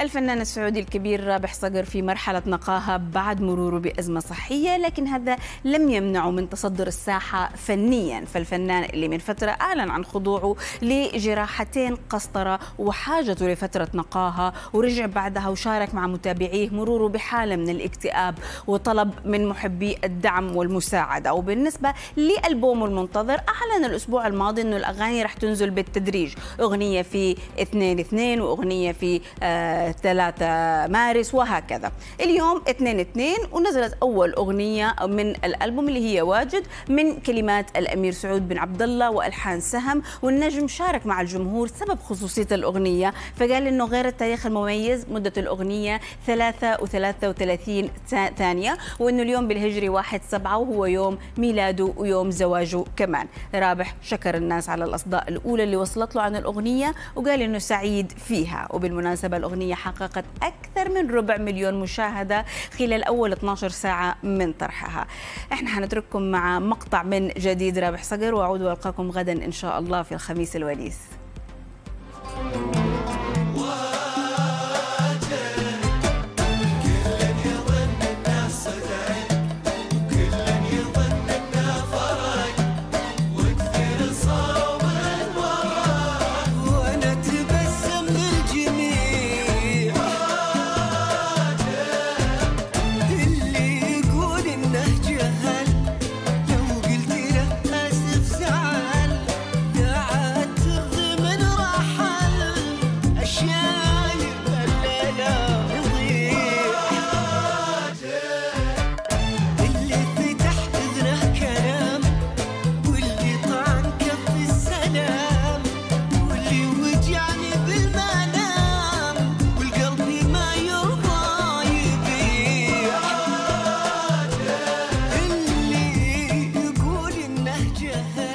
الفنان السعودي الكبير رابح صقر في مرحلة نقاهة بعد مروره بأزمة صحية لكن هذا لم يمنعه من تصدر الساحة فنيا. فالفنان اللي من فترة أعلن عن خضوعه لجراحتين قسطرة وحاجته لفترة نقاهة ورجع بعدها وشارك مع متابعيه مروره بحالة من الاكتئاب وطلب من محبي الدعم والمساعدة. وبالنسبة لألبومه المنتظر أعلن الأسبوع الماضي أنه الأغاني رح تنزل بالتدريج. أغنية في 2 2 وأغنية في آه 3 مارس وهكذا. اليوم 2 2 ونزلت أول أغنية من الألبوم اللي هي واجد من كلمات الأمير سعود بن عبد الله وألحان سهم والنجم شارك مع الجمهور سبب خصوصية الأغنية. فقال إنه غير التاريخ المميز مدة الأغنية 3 و33 ثانية وإنه اليوم بالهجري 1 7 وهو يوم ميلاده ويوم زواجه كمان. رابح شكر الناس على الأصداء الأولى اللي وصلت له عن الأغنية وقال إنه سعيد فيها. وبالمناسبة الأغنية حققت أكثر من ربع مليون مشاهدة خلال أول 12 ساعة من طرحها. إحنا حنترككم مع مقطع من جديد رابح صقر وأعود وألقاكم غدا إن شاء الله في الخميس الونيس. head.